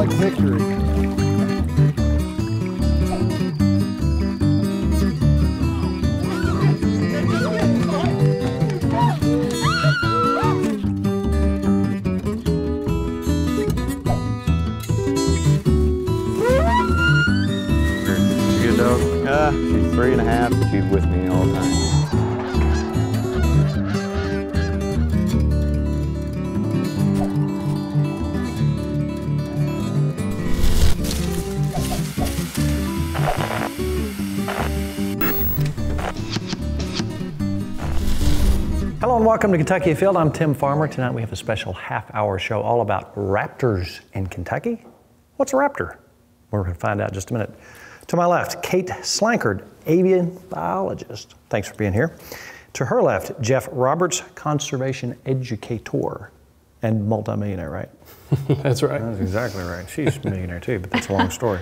like victory. Hello and welcome to Kentucky Afield. I'm Tim Farmer. Tonight we have a special half hour show all about raptors in Kentucky. What's a raptor? We're going to find out in just a minute. To my left, Kate Slankard, avian biologist. Thanks for being here. To her left, Jeff Roberts, conservation educator and multimillionaire, right? That's right. That's exactly right. She's a millionaire too, but that's a long story.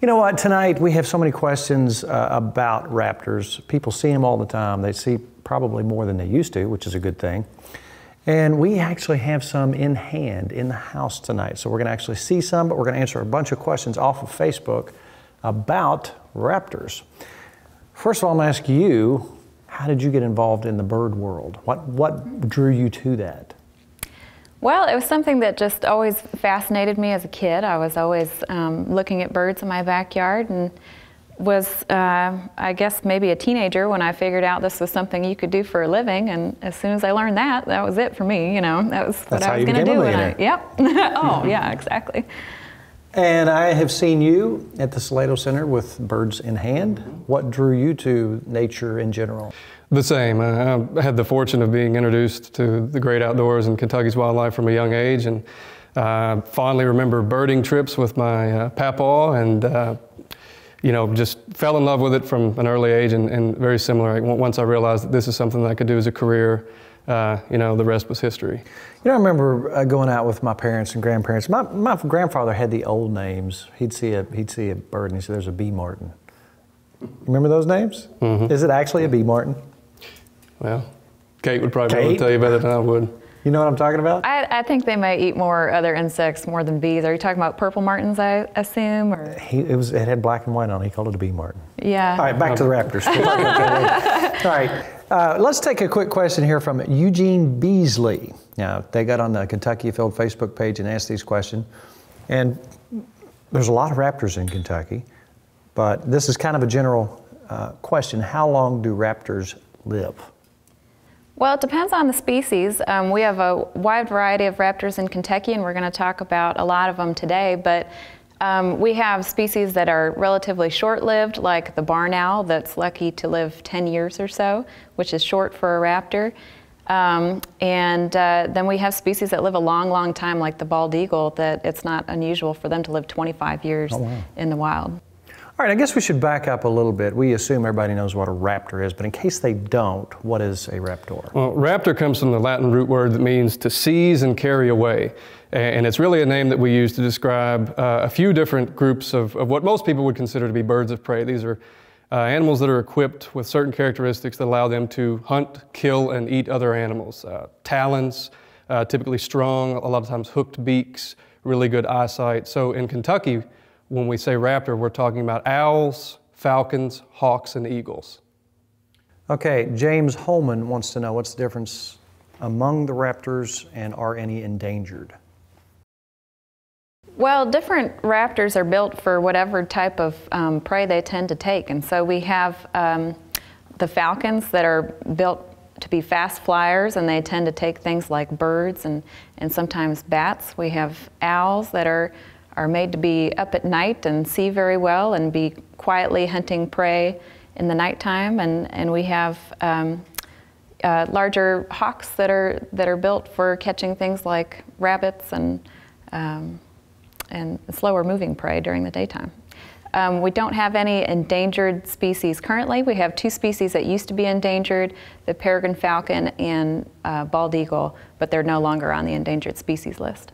You know what? Tonight we have so many questions uh, about raptors. People see them all the time. They see probably more than they used to, which is a good thing. And we actually have some in hand in the house tonight. So we're going to actually see some, but we're going to answer a bunch of questions off of Facebook about raptors. First of all, I'm going to ask you, how did you get involved in the bird world? What, what drew you to that? Well, it was something that just always fascinated me as a kid. I was always um, looking at birds in my backyard and was, uh, I guess, maybe a teenager when I figured out this was something you could do for a living. And as soon as I learned that, that was it for me. You know, that was what I was going to do. and I, yep. oh, yeah, exactly. And I have seen you at the Salato Center with birds in hand. What drew you to nature in general? The same. Uh, I had the fortune of being introduced to the great outdoors and Kentucky's wildlife from a young age, and uh, fondly remember birding trips with my uh, papaw, and uh, you know, just fell in love with it from an early age, and, and very similar. Once I realized that this is something that I could do as a career, uh, you know, the rest was history. You know, I remember uh, going out with my parents and grandparents. My, my grandfather had the old names. He'd see a he'd see a bird and he said, "There's a bee martin." Remember those names? Is it actually a bee martin? Well, Kate would probably be able to tell you better than I would. You know what I'm talking about? I, I think they may eat more other insects more than bees. Are you talking about purple martins, I assume? Or? He, it was it had black and white on. it. He called it a bee martin. Yeah. All right, back to the Raptors. We'll talk about that later. All right, uh, let's take a quick question here from Eugene Beasley. Now, they got on the Kentucky Afield Facebook page and asked these questions. And there's a lot of raptors in Kentucky, but this is kind of a general uh, question. How long do raptors live? Well, it depends on the species. Um, we have a wide variety of raptors in Kentucky, and we're going to talk about a lot of them today. But um, we have species that are relatively short lived, like the barn owl, that's lucky to live 10 years or so, which is short for a raptor. Um, and uh, then we have species that live a long, long time, like the bald eagle, that it's not unusual for them to live 25 years in the wild. All right, I guess we should back up a little bit. We assume everybody knows what a raptor is, but in case they don't, what is a raptor? Well, raptor comes from the Latin root word that means to seize and carry away. And it's really a name that we use to describe uh, a few different groups of, of what most people would consider to be birds of prey. These are uh, animals that are equipped with certain characteristics that allow them to hunt, kill, and eat other animals. Uh, talons, uh, typically strong, a lot of times hooked beaks, really good eyesight. So in Kentucky, when we say raptor, we're talking about owls, falcons, hawks, and eagles. Okay, James Holman wants to know what's the difference among the raptors and are any endangered? Well, different raptors are built for whatever type of um, prey they tend to take. And so we have um, the falcons that are built to be fast flyers and they tend to take things like birds and, and sometimes bats. We have owls that are, are made to be up at night and see very well and be quietly hunting prey in the nighttime. And, and we have um, uh, larger hawks that are, that are built for catching things like rabbits and um, and slower moving prey during the daytime. Um, we don't have any endangered species currently. We have two species that used to be endangered, the peregrine falcon and uh, bald eagle, but they're no longer on the endangered species list.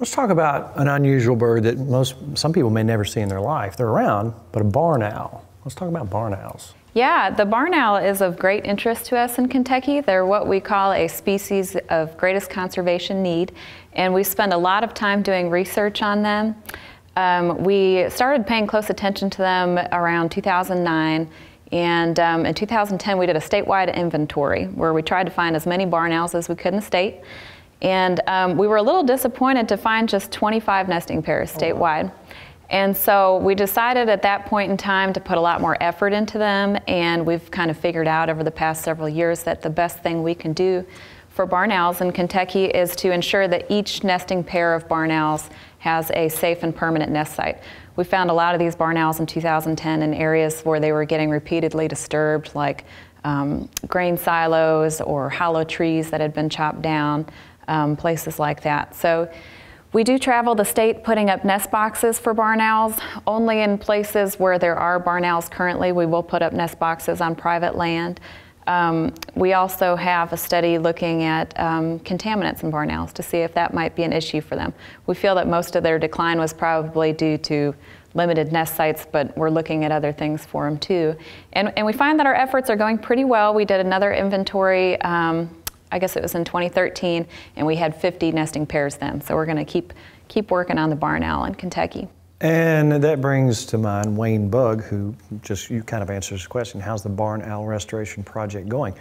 Let's talk about an unusual bird that most some people may never see in their life. They're around, but a barn owl. Let's talk about barn owls. Yeah, the barn owl is of great interest to us in Kentucky. They're what we call a species of greatest conservation need, and we spend a lot of time doing research on them. Um, we started paying close attention to them around 2009, and um, in 2010 we did a statewide inventory where we tried to find as many barn owls as we could in the state. And um, we were a little disappointed to find just 25 nesting pairs statewide. And so we decided at that point in time to put a lot more effort into them, and we've kind of figured out over the past several years that the best thing we can do for barn owls in Kentucky is to ensure that each nesting pair of barn owls has a safe and permanent nest site. We found a lot of these barn owls in 2010 in areas where they were getting repeatedly disturbed, like um, grain silos or hollow trees that had been chopped down, um, places like that. So we do travel the state putting up nest boxes for barn owls. Only in places where there are barn owls currently, we will put up nest boxes on private land. Um, we also have a study looking at um, contaminants in barn owls to see if that might be an issue for them. We feel that most of their decline was probably due to limited nest sites, but we're looking at other things for them too. And, and we find that our efforts are going pretty well. We did another inventory um, I guess it was in 2013, and we had 50 nesting pairs then. So we're going to keep keep working on the barn owl in Kentucky. And that brings to mind Wayne Bug, who just you kind of answers this question: How's the barn owl restoration project going?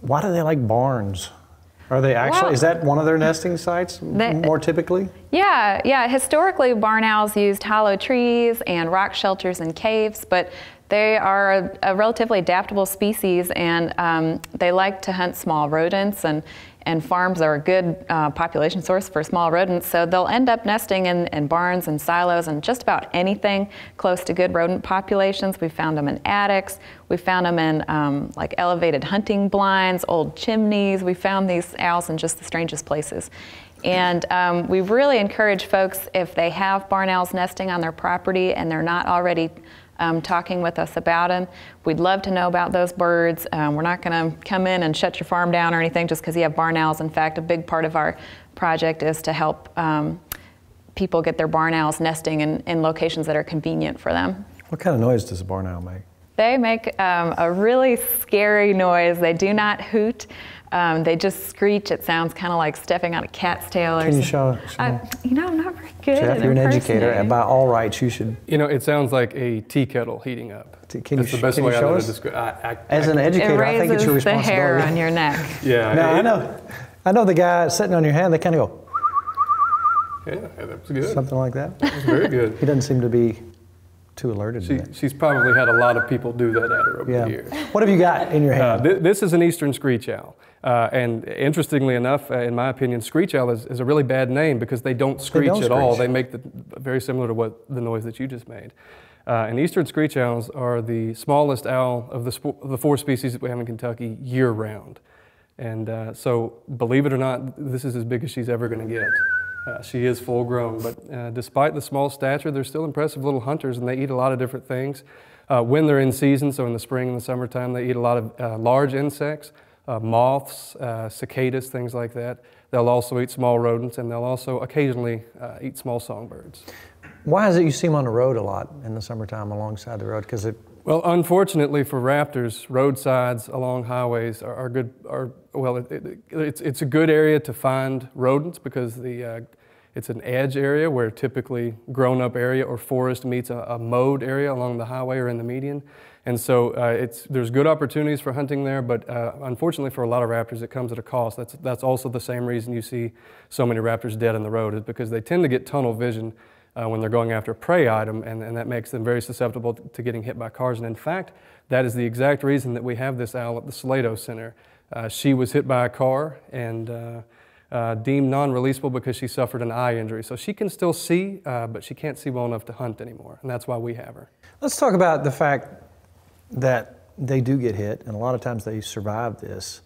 Why do they like barns? Are they actually? Well, is that one of their nesting sites they, more typically? Yeah, yeah. Historically, barn owls used hollow trees and rock shelters and caves, but they are a, a relatively adaptable species and um, they like to hunt small rodents and, and farms are a good uh, population source for small rodents. So they'll end up nesting in, in, barns and silos and just about anything close to good rodent populations. We found them in attics. We found them in um, like elevated hunting blinds, old chimneys. We found these owls in just the strangest places. And um, we really encourage folks if they have barn owls nesting on their property and they're not already um, talking with us about them. We'd love to know about those birds. Um, we're not going to come in and shut your farm down or anything just because you have barn owls. In fact, a big part of our project is to help um, people get their barn owls nesting in, in locations that are convenient for them. What kind of noise does a barn owl make? They make um, a really scary noise. They do not hoot. Um, they just screech. It sounds kind of like stepping on a cat's tail. Or Can you show? show I, you know, I'm not very good. Jeff, at you're an educator, and by all rights, you should. You know, it sounds like a tea kettle heating up. T- can you That's the best can you way I show know to us? describe. I, I, As an I, It educator, I think it's your raises the responsibility. hair on your neck. yeah, Now, I know, I know the guy sitting on your hand. They kind of go Yeah, that was good. something like that. That was very good. He doesn't seem to be too alerted She, to that. she's probably had a lot of people do that at her over Yeah. the years. What have you got in your Uh, hand? this is an eastern screech owl. Uh, and interestingly enough, uh, in my opinion, screech owl is, is a really bad name because they don't screech don't at all. They make the, very similar to what the noise that you just made. Uh, and eastern screech owls are the smallest owl of the, sp- the four species that we have in Kentucky year round. And uh, so, believe it or not, this is as big as she's ever going to get. Uh, she is full grown, but uh, despite the small stature, they're still impressive little hunters and they eat a lot of different things. Uh, when they're in season, so in the spring and the summertime, they eat a lot of uh, large insects, uh, moths, uh, cicadas, things like that. They'll also eat small rodents and they'll also occasionally eat small songbirds. Why is it you see them on the road a lot in the summertime alongside the road? Because it Well, unfortunately for raptors, roadsides along highways are, are good. Are well, it, it, it's it's a good area to find rodents because the uh, it's an edge area where typically grown-up area or forest meets a, a mowed area along the highway or in the median, and so uh, it's there's good opportunities for hunting there. But uh, unfortunately for a lot of raptors, it comes at a cost. That's that's also the same reason you see so many raptors dead in the road is because they tend to get tunnel vision uh, when they're going after a prey item, and, and that makes them very susceptible to getting hit by cars. And in fact, that is the exact reason that we have this owl at the Salato Center. Uh, she was hit by a car and uh, uh, deemed non-releasable because she suffered an eye injury. So she can still see, uh, but she can't see well enough to hunt anymore, and that's why we have her. Let's talk about the fact that they do get hit, and a lot of times they survive this.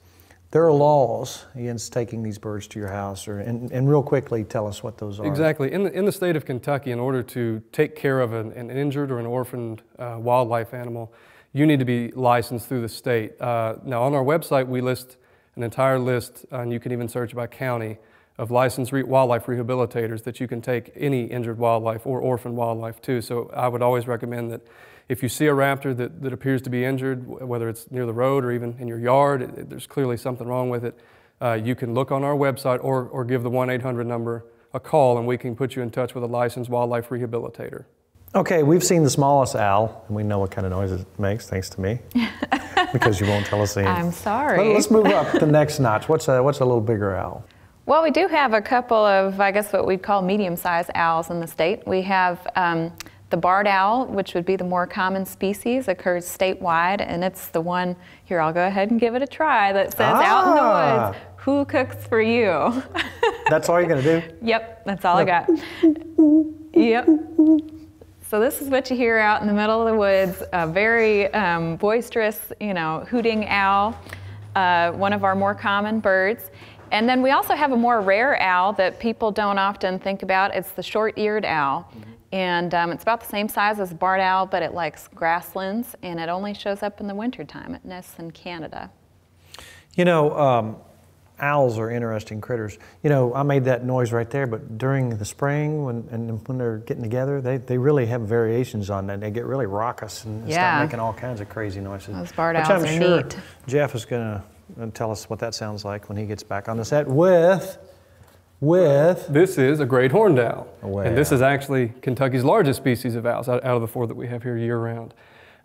There are laws against taking these birds to your house, or and, and real quickly tell us what those are. Exactly. In the, in the state of Kentucky, in order to take care of an, an injured or an orphaned uh, wildlife animal, you need to be licensed through the state. Uh, now, on our website, we list an entire list, and you can even search by county, of licensed wildlife rehabilitators that you can take any injured wildlife or orphan wildlife to. So I would always recommend that if you see a raptor that, that appears to be injured, whether it's near the road or even in your yard, it, there's clearly something wrong with it, uh, you can look on our website or, or give the 1 800 number a call and we can put you in touch with a licensed wildlife rehabilitator. Okay, we've seen the smallest owl, and we know what kind of noise it makes, thanks to me, because you won't tell us the. I'm sorry. Let, us move up the next notch. What's a what's a little bigger owl? Well, we do have a couple of, I guess, what we'd call medium-sized owls in the state. We have um, the barred owl, which would be the more common species, occurs statewide, and it's the one. Here, I'll go ahead and give it a try. That says Ah. out in the woods. Who cooks for you? That's all you're gonna do? Yep, that's all I got. Yep. So this is what you hear out in the middle of the woods. A very um, boisterous, you know, hooting owl, uh, one of our more common birds. And then we also have a more rare owl that people don't often think about. It's the short-eared owl. And um, it's about the same size as a barred owl, but it likes grasslands, and it only shows up in the wintertime. It nests in Canada. You know, um, owls are interesting critters. You know, I made that noise right there, but during the spring when and when they're getting together, they, they really have variations on that. They get really raucous and Yeah. start making all kinds of crazy noises. Those barred which owls I'm are sure neat. Jeff is going to tell us what that sounds like when he gets back on the set with with This is a great horned owl. Wow. And this is actually Kentucky's largest species of owls out, out of the four that we have here year round.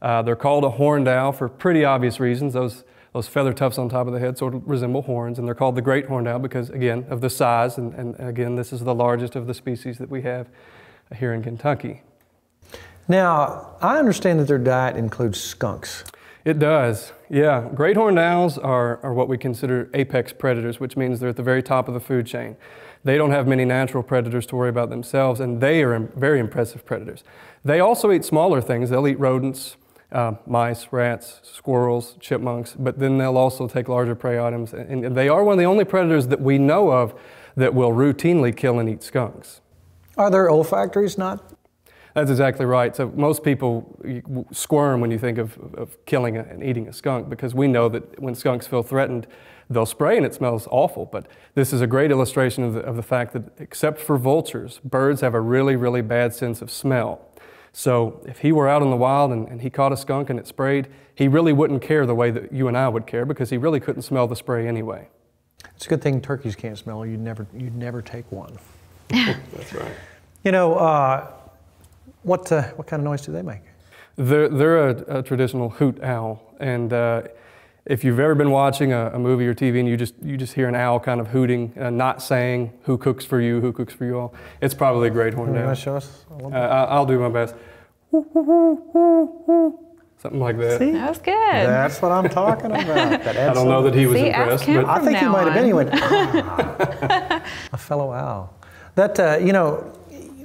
Uh, they're called a horned owl for pretty obvious reasons. Those, those feather tufts on top of the head sort of resemble horns, and they're called the great horned owl because, again, of the size. And, and again, this is the largest of the species that we have here in Kentucky. Now, I understand that their diet includes skunks. It does, yeah. Great horned owls are, are what we consider apex predators, which means they're at the very top of the food chain. They don't have many natural predators to worry about themselves, and they are very impressive predators. They also eat smaller things. They'll eat rodents, uh, mice, rats, squirrels, chipmunks, but then they'll also take larger prey items. And they are one of the only predators that we know of that will routinely kill and eat skunks. Are their olfactories not? That's exactly right. So most people squirm when you think of, of killing a- and eating a skunk because we know that when skunks feel threatened, they'll spray and it smells awful. But this is a great illustration of the, of the fact that except for vultures, birds have a really, really bad sense of smell. So if he were out in the wild and, and he caught a skunk and it sprayed, he really wouldn't care the way that you and I would care because he really couldn't smell the spray anyway. It's a good thing turkeys can't smell. You'd never you'd never take one. That's right. You know, uh, what uh, what kind of noise do they make? They're, they're a, a traditional hoot owl, and uh, if you've ever been watching a, a movie or TV and you just you just hear an owl kind of hooting, uh, not saying "Who cooks for you? Who cooks for you all?" It's probably a great horned You owl. show us Uh. I- I'll do my best. Something like that. See? That was good. That's what I'm talking about. That I don't know that he was See, impressed, but I think he now might have been. He went, "Ah." a fellow owl. That uh, you know,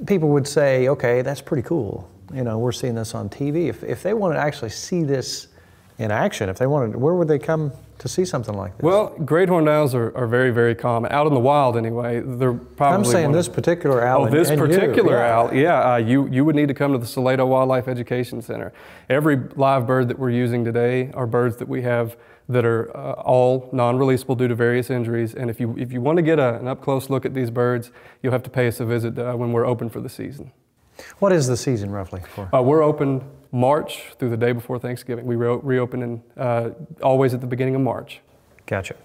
people would say, okay, that's pretty cool. You know, we're seeing this on TV. If if they want to actually see this in action, if they wanted, where would they come to see something like this? well, great horned owls are, are very very common out in the wild anyway. They're probably I'm saying one of- this particular owl. Oh, and- this and particular yeah. owl, yeah, uh, you, you would need to come to the Salato Wildlife Education Center. Every live bird that we're using today are birds that we have that are uh, all non-releasable due to various injuries. And if you, if you want to get a, an up-close look at these birds, you'll have to pay us a visit uh, when we're open for the season. What is the season roughly for? Uh, we're open March through the day before Thanksgiving. We re- reopen in, uh, always at the beginning of March. Gotcha.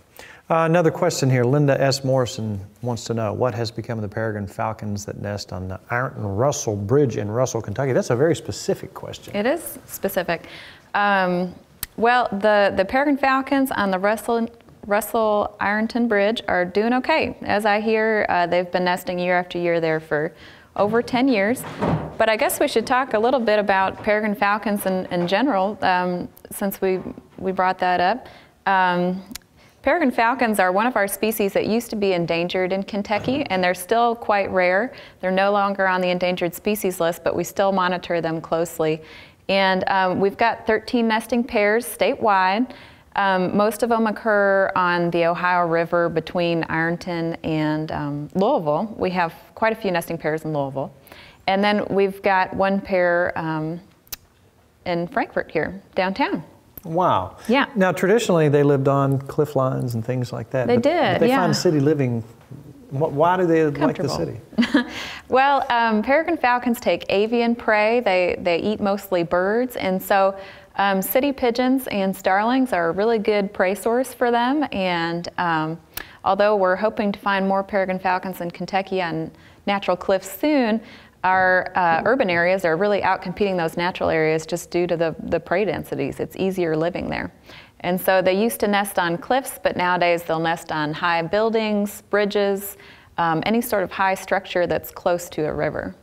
Uh, another question here. Linda S. Morrison wants to know what has become of the peregrine falcons that nest on the Ironton Russell Bridge in Russell, Kentucky? That's a very specific question. It is specific. Um, well, the, the peregrine falcons on the Russell, Russell Ironton Bridge are doing okay. As I hear, uh, they've been nesting year after year there for over 10 years. But I guess we should talk a little bit about peregrine falcons in, in general, um, since we, we brought that up. Um, Peregrine falcons are one of our species that used to be endangered in Kentucky, and they're still quite rare. They're no longer on the endangered species list, but we still monitor them closely. And um, we've got 13 nesting pairs statewide. Um, most of them occur on the Ohio River between Ironton and um, Louisville. We have quite a few nesting pairs in Louisville. And then we've got one pair um, in Frankfort here, downtown. Wow. Yeah. Now, traditionally, they lived on cliff lines and things like that. They but, did, But they yeah. find city living Why do they like the city? Well, um, peregrine falcons take avian prey. They, they eat mostly birds, and so um, city pigeons and starlings are a really good prey source for them. And um, although we're hoping to find more peregrine falcons in Kentucky on natural cliffs soon, our uh, urban areas are really outcompeting those natural areas just due to the, the prey densities. It's easier living there. And so they used to nest on cliffs, but nowadays they'll nest on high buildings, bridges, um, any sort of high structure that's close to a river.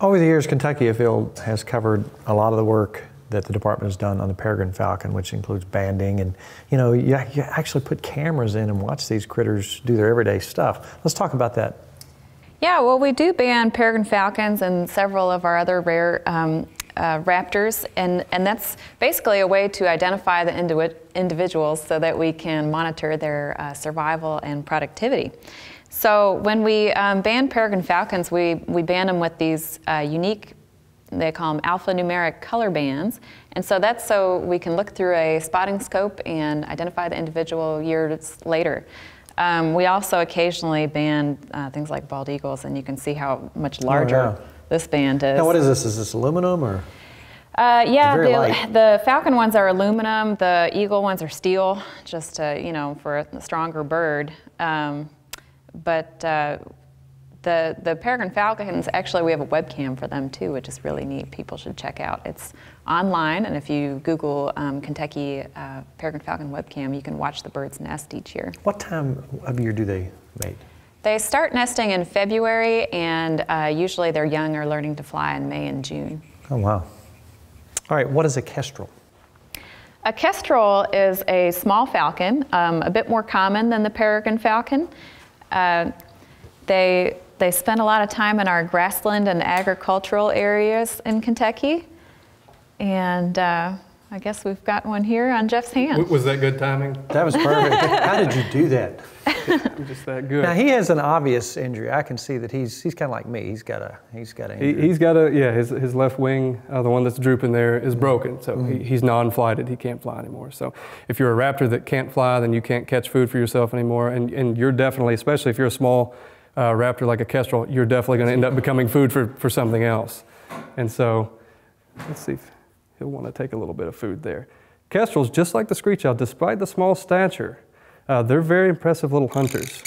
Over the years, Kentucky Afield has covered a lot of the work that the department has done on the peregrine falcon, which includes banding. And, you know, you, you actually put cameras in and watch these critters do their everyday stuff. Let's talk about that. Yeah, well, we do ban peregrine falcons and several of our other rare um, uh, raptors, and, and that's basically a way to identify the indivi- individuals so that we can monitor their uh, survival and productivity. So when we um, ban peregrine falcons, we, we ban them with these uh, unique, they call them alphanumeric color bands. And so that's so we can look through a spotting scope and identify the individual years later. Um, we also occasionally band uh, things like bald eagles, and you can see how much larger yeah. this band is. Now, what is this? Is this aluminum or? Uh, yeah, the, the falcon ones are aluminum. The eagle ones are steel, just to, you know for a stronger bird. Um, but uh, the the peregrine falcons actually we have a webcam for them too, which is really neat. People should check out. It's online, and if you Google um, Kentucky uh, peregrine falcon webcam, you can watch the birds nest each year. What time of year do they mate? They start nesting in February, and uh, usually their young are learning to fly in May and June. Oh, wow. All right, what is a kestrel? A kestrel is a small falcon, um, a bit more common than the peregrine falcon. Uh, they, they spend a lot of time in our grassland and agricultural areas in Kentucky. And uh, I guess we've got one here on Jeff's hand. Was that good timing? That was perfect. How did you do that? I'm just that good. Now he has an obvious injury. I can see that he's he's kind of like me. He's got a he's got an He, injury. he's got a yeah. His, his left wing, uh, the one that's drooping there, is broken. So he, he's non-flighted. He can't fly anymore. So if you're a raptor that can't fly, then you can't catch food for yourself anymore. And and you're definitely, especially if you're a small uh, raptor like a kestrel, you're definitely going to end up becoming food for for something else. And so let's see if he'll want to take a little bit of food there. Kestrels, just like the screech owl, despite the small stature, uh, they're very impressive little hunters.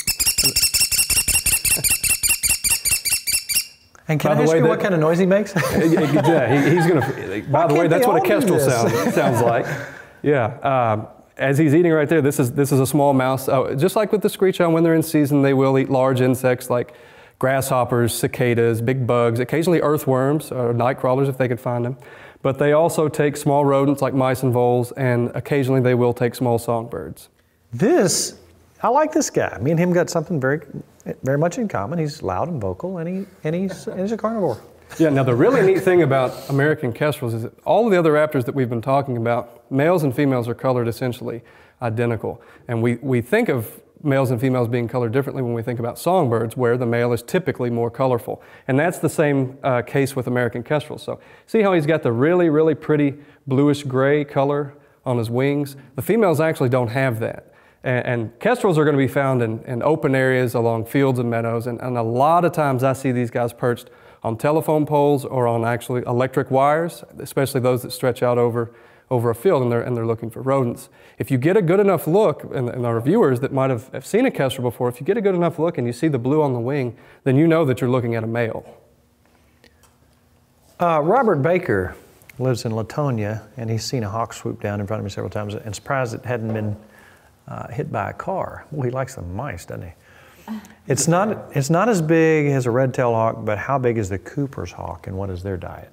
and can by I ask way, you what kind of noise he makes? yeah, he, he's gonna. By the way, that's what a kestrel this? sound, sounds like. Yeah. Um, as he's eating right there, this is this is a small mouse. Oh, just like with the screech owl, when they're in season, they will eat large insects like grasshoppers, cicadas, big bugs, occasionally earthworms or night crawlers if they could find them. But they also take small rodents like mice and voles, and occasionally they will take small songbirds. This, I like this guy. Me and him got something very, very much in common. He's loud and vocal, and he and he's and he's a carnivore. Yeah, now the really neat thing about American kestrels is that all of the other raptors that we've been talking about, males and females are colored essentially identical. And we, we think of males and females being colored differently when we think about songbirds, where the male is typically more colorful. And that's the same uh, case with American kestrels. So see how he's got the really, really pretty bluish gray color on his wings? The females actually don't have that. And, and kestrels are going to be found in, in open areas along fields and meadows. And, and a lot of times I see these guys perched on telephone poles or on actually electric wires, especially those that stretch out over, over a field and they're, and they're looking for rodents. If you get a good enough look, and, and our viewers that might have, have seen a kestrel before, if you get a good enough look and you see the blue on the wing, then you know that you're looking at a male. Uh, Robert Baker lives in Latonia, and he's seen a hawk swoop down in front of me several times, and surprised it hadn't been uh, hit by a car. Well, he likes the mice, doesn't he? It's not, it's not as big as a red-tailed hawk, but how big is the Cooper's hawk, and what is their diet?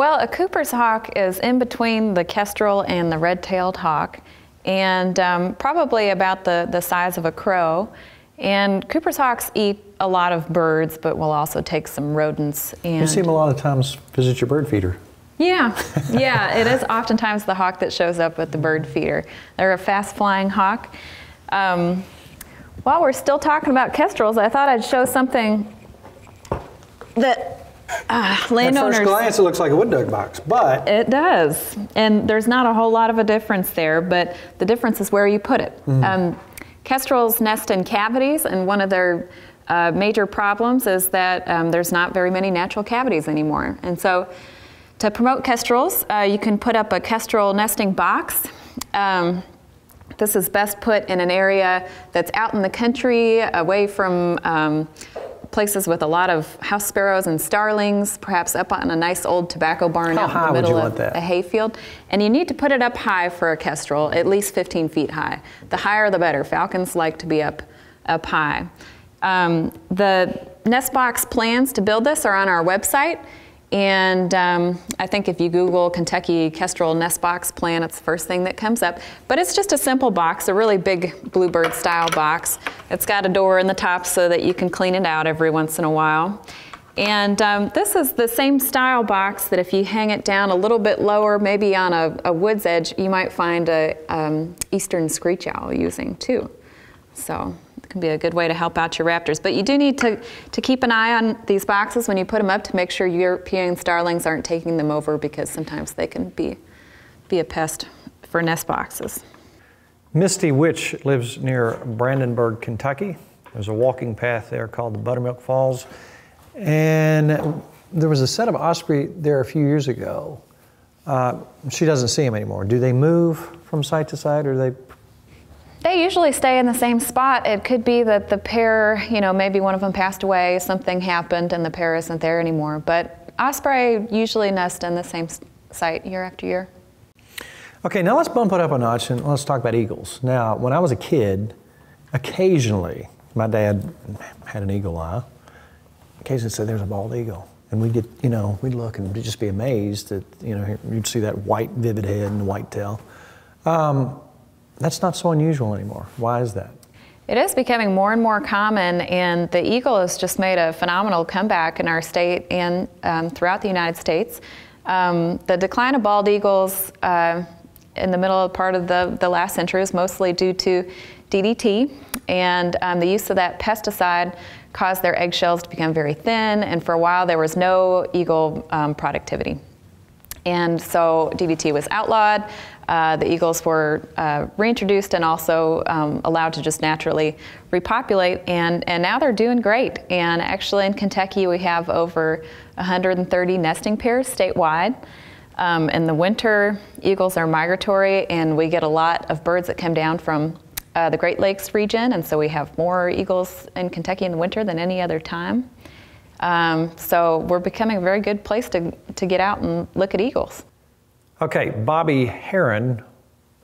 Well, a Cooper's hawk is in between the kestrel and the red-tailed hawk, and um, probably about the, the size of a crow. And Cooper's hawks eat a lot of birds, but will also take some rodents. And You see them a lot of times visit your bird feeder. yeah, yeah, it is oftentimes the hawk that shows up at the bird feeder. They're a fast-flying hawk. Um, while we're still talking about kestrels, I thought I'd show something that uh, At first glance, it looks like a wood duck box, but It does. And there's not a whole lot of a difference there, but the difference is where you put it. Um, kestrels nest in cavities, and one of their uh, major problems is that um, there's not very many natural cavities anymore. And so to promote kestrels, uh, you can put up a kestrel nesting box. Um, this is best put in an area that's out in the country, away from um, places with a lot of house sparrows and starlings, perhaps up on a nice old tobacco barn How out in the middle of a hayfield. And you need to put it up high for a kestrel, at least 15 feet high. The higher the better. Falcons like to be up, up high. Um, the nest box plans to build this are on our website. And um, I think if you Google Kentucky Kestrel Nest Box plan, it's the first thing that comes up. But it's just a simple box, a really big bluebird style box. It's got a door in the top so that you can clean it out every once in a while. And um, this is the same style box that if you hang it down a little bit lower, maybe on a, a wood's edge, you might find a um, eastern screech owl using too. So can be a good way to help out your raptors. But you do need to, to keep an eye on these boxes when you put them up to make sure European starlings aren't taking them over because sometimes they can be, be a pest for nest boxes. Misty Witch lives near Brandenburg, Kentucky. There's a walking path there called the Buttermilk Falls. And there was a set of osprey there a few years ago. Uh, she doesn't see them anymore. Do they move from site to site or do they? They usually stay in the same spot. It could be that the pair, you know, maybe one of them passed away, something happened, and the pair isn't there anymore. But osprey usually nest in the same site year after year. Okay, now let's bump it up a notch and let's talk about eagles. Now, when I was a kid, occasionally my dad had an eagle eye. Occasionally said there's a bald eagle. And we'd get, you know, we'd look and we'd just be amazed that, you know, you'd see that white, vivid head and white tail. Um, that's not so unusual anymore. Why is that? It is becoming more and more common, and the eagle has just made a phenomenal comeback in our state and um, throughout the United States. Um, the decline of bald eagles uh, in the middle part of the, the last century is mostly due to DDT, and um, the use of that pesticide caused their eggshells to become very thin, and for a while there was no eagle um, productivity. And so DDT was outlawed. Uh, the eagles were uh, reintroduced and also um, allowed to just naturally repopulate. And, and now they're doing great. And actually, in Kentucky, we have over 130 nesting pairs statewide. Um, in the winter, eagles are migratory, and we get a lot of birds that come down from uh, the Great Lakes region. And so we have more eagles in Kentucky in the winter than any other time. Um, so we're becoming a very good place to, to get out and look at eagles. Okay, Bobby Heron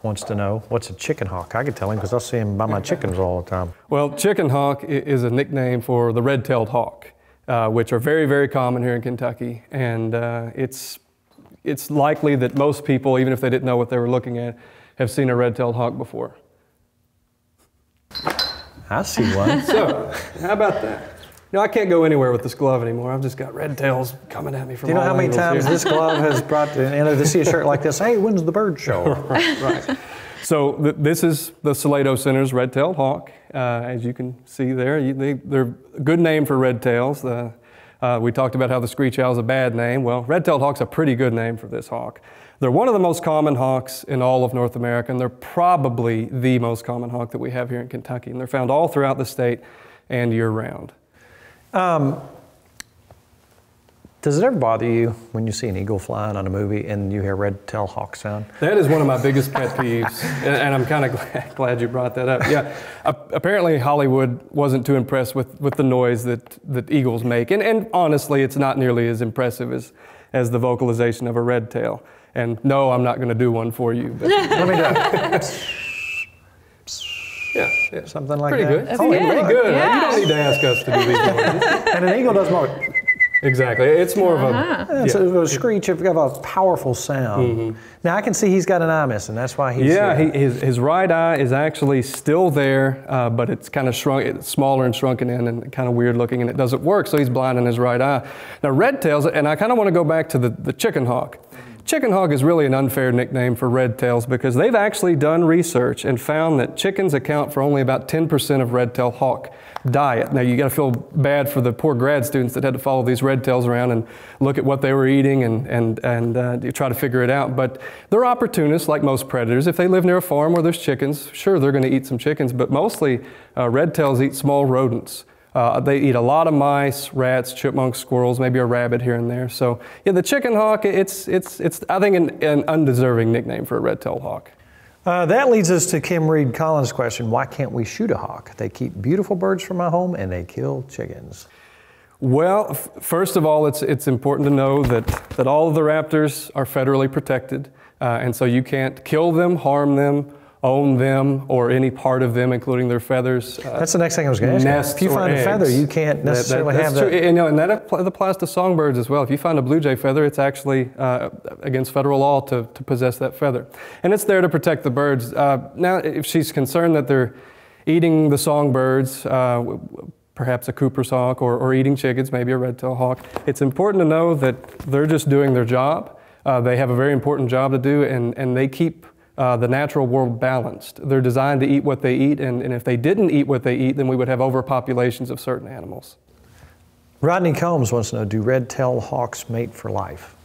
wants to know what's a chicken hawk. I could tell him because I see him by my chickens all the time. Well, chicken hawk is a nickname for the red-tailed hawk, uh, which are very, very common here in Kentucky. And uh, it's, it's likely that most people, even if they didn't know what they were looking at, have seen a red-tailed hawk before. I see one. So, how about that? Know, I can't go anywhere with this glove anymore. I've just got red tails coming at me from Do you know how many times here. this glove has brought to, you know, to see a shirt like this? Hey, when's the bird show? right. right. So th- this is the Salato Center's red-tailed hawk. Uh, as you can see there, you, they, they're a good name for red tails. The, uh, we talked about how the screech owl is a bad name. Well, red-tailed hawk's a pretty good name for this hawk. They're one of the most common hawks in all of North America, and they're probably the most common hawk that we have here in Kentucky. And they're found all throughout the state and year-round. Um, does it ever bother you when you see an eagle flying on a movie and you hear red-tailed hawk sound? That is one of my biggest pet peeves, and, and I'm kind of glad, glad you brought that up. Yeah, apparently Hollywood wasn't too impressed with, with the noise that, that eagles make, and, and honestly, it's not nearly as impressive as, as the vocalization of a red tail. And no, I'm not going to do one for you, but Let me do it. Yeah, yeah. Something like pretty that. good. That's oh, good. pretty good. Yeah. You don't need to ask us to do these noises. And an eagle does more. exactly. It's more of a It's yeah. a, a screech of, of a powerful sound. Now I can see he's got an eye missing. That's why he's Yeah, here. he, his, his right eye is actually still there, uh, but it's kind of shrunk, it's smaller and shrunken in and kind of weird looking, and it doesn't work, so he's blind in his right eye. Now, red tails, and I kind of want to go back to the, the chicken hawk. Chicken hawk is really an unfair nickname for red tails because they've actually done research and found that chickens account for only about 10% of red tail hawk diet. Now, you got to feel bad for the poor grad students that had to follow these red tails around and look at what they were eating and, and, and uh, try to figure it out. But they're opportunists like most predators. If they live near a farm where there's chickens, sure, they're going to eat some chickens, but mostly uh, red tails eat small rodents. Uh, they eat a lot of mice, rats, chipmunks, squirrels, maybe a rabbit here and there. So yeah, the chicken hawk, it's, it's, it's I think, an, an undeserving nickname for a red-tailed hawk. Uh, that leads us to Kim Reed Collins' question Why can't we shoot a hawk? They keep beautiful birds from my home and they kill chickens. Well, f- first of all, it's, it's important to know that, that all of the raptors are federally protected, uh, and so you can't kill them, harm them, own them, or any part of them, including their feathers. Uh, That's the next thing I was going to ask. If you find a feather, you can't That- that- necessarily that's have that. true. And, you know, and that appl- applies to songbirds as well. If you find a blue jay feather, it's actually uh, against federal law to, to possess that feather. And it's there to protect the birds. Uh, now, if she's concerned that they're eating the songbirds, uh, perhaps a Cooper's hawk, or, or eating chickens, maybe a red-tailed hawk, it's important to know that they're just doing their job. Uh, they have a very important job to do, and, and they keep uh, the natural world balanced. They're designed to eat what they eat, and, and if they didn't eat what they eat, then we would have overpopulations of certain animals. Rodney Combs wants to know Do red tailed hawks mate for life?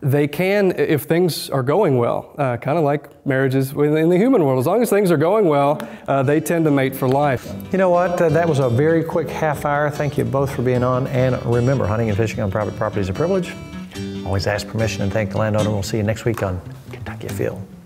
They can, if things are going well, uh, kind of like marriages in the human world. As long as things are going well, uh, they tend to mate for life. You know what? Uh, that was a very quick half hour. Thank you both for being on. And remember, hunting and fishing on private property is a privilege. Always ask permission and thank the landowner. We'll see you next week on Kentucky Afield.